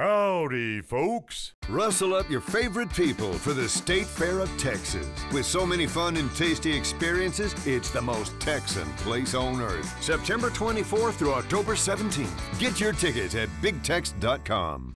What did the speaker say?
Howdy, folks. Rustle up your favorite people for the State Fair of Texas. With so many fun and tasty experiences, it's the most Texan place on earth. September 24th through October 17th. Get your tickets at bigtex.com.